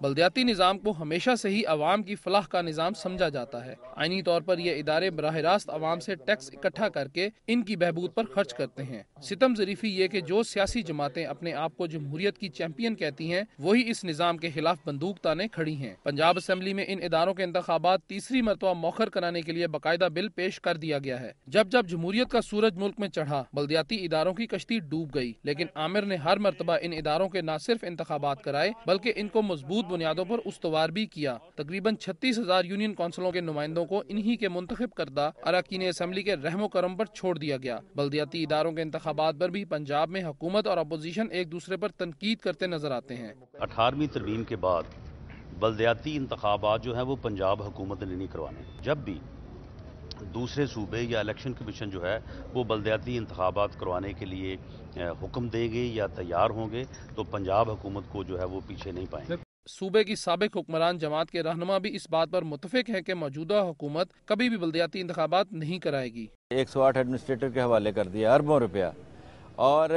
بلدیاتی نظام کو ہمیشہ سے ہی عوام کی فلاح کا نظام سمجھا جاتا ہے۔ آئینی طور پر یہ ادارے براہ راست عوام سے ٹیکس اکٹھا کر کے ان کی بہبود پر خرچ کرتے ہیں۔ ستم ظریفی یہ کہ جو سیاسی جماعتیں اپنے آپ کو جمہوریت کی چیمپئن کہتی ہیں، وہی اس نظام کے خلاف بندوق تانے کھڑی ہیں۔ پنجاب اسمبلی میں ان اداروں کے انتخابات تیسری مرتبہ موخر کرانے کے لیے باقاعدہ بل پیش کر دیا گیا ہے۔ جب جب جمہوریت کا سورج ملک میں چڑھا، بلدیاتی اداروں کی کشتی ڈوب گئی۔ لیکن عامر نے ہر مرتبہ ان اداروں کے نہ صرف انتخابات کرائے، بلکہ ان کو مضبوط بنیادوں پر استوار بھی کیا۔ تقریباً چھتیس ہزار یونین کونسلوں کے نمائندوں کو انہی کے منتخب کردہ اراکین اسمبلی کے رحم و کرم پر چھوڑ دیا گیا۔ بلدیاتی اداروں کے انتخابات پر بھی پنجاب میں حکومت اور اپوزیشن ایک دوسرے پر تنقید کرتے نظر آتے ہیں۔ اٹھارہویں ترمیم کے بعد بلدیاتی انتخابات جو ہیں وہ پنجاب حکومت نے نہیں کروانے۔ جب بھی دوسرے صوبے یا الیکشن کمیشن جو ہے وہ بلدیاتی انتخابات کروانے کے لیے حکم دیں گے یا تیار ہوں گے، تو پنجاب حکومت کو جو ہے وہ پیچھے نہیں پائیں گے۔ صوبے کی سابق حکمران جماعت کے رہنما بھی اس بات پر متفق ہے کہ موجودہ حکومت کبھی بھی بلدیاتی انتخابات نہیں کرائے گی۔ ایک سو آٹھ ایڈمنسٹریٹر کے حوالے کر دیا اربوں روپیہ۔ اور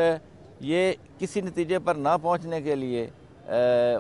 یہ کسی نتیجے پر نہ پہنچنے کے لیے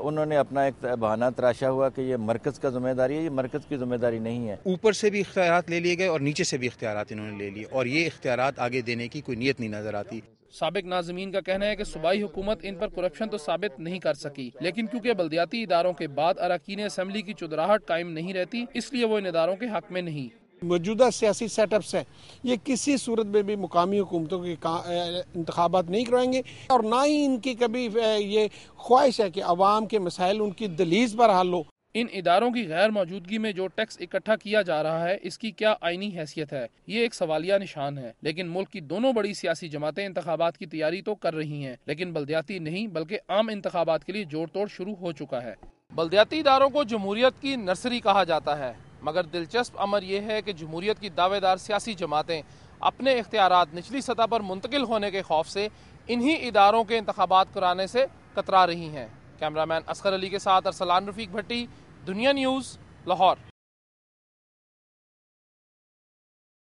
انہوں نے اپنا ایک بہانہ تراشا ہوا کہ یہ مرکز کا ذمہ داری ہے یہ مرکز کی ذمہ داری نہیں ہے۔ اوپر سے بھی اختیارات لے لیے گئے اور نیچے سے بھی اختیارات انہوں نے لے لیے اور یہ اختیارات آگے دینے کی کوئی نیت نہیں نظر آتی۔ سابق ناظمین کا کہنا ہے کہ صوبائی حکومت ان پر کرپشن تو ثابت نہیں کر سکی، لیکن کیونکہ بلدیاتی اداروں کے بعد اراکین اسمبلی کی چدراہٹ قائم نہیں رہتی، اس لیے وہ ان اداروں کے حق میں نہیں۔ موجودہ سیاسی سیٹ اپس ہیں، یہ کسی صورت میں بھی مقامی حکومتوں کے انتخابات نہیں کروائیں گے، اور نہ ہی ان کی کبھی یہ خواہش ہے کہ عوام کے مسائل ان کی دلیز پر حل ہو۔ ان اداروں کی غیر موجودگی میں جو ٹیکس اکٹھا کیا جا رہا ہے، اس کی کیا آئینی حیثیت ہے؟ یہ ایک سوالیہ نشان ہے، لیکن ملک کی دونوں بڑی سیاسی جماعتیں انتخابات کی تیاری تو کر رہی ہیں، لیکن بلدیاتی نہیں، بلکہ عام انتخابات کے لیے جوڑ توڑ شروع ہو چکا ہے۔ بلدیاتی اداروں کو جمہوریت کی نرسری کہا جاتا ہے، مگر دلچسپ امر یہ ہے کہ جمہوریت کی دعوے دار سیاسی جماعتیں اپنے اختیارات نچلی سطح پر منتقل ہونے کے خوف سے انہی اداروں کے انتخابات کرانے سے کترا رہی ہیں۔ کیمرامین اسخر علی کے ساتھ ارسلان رفیق بھٹی دنیا نیوز لاہور۔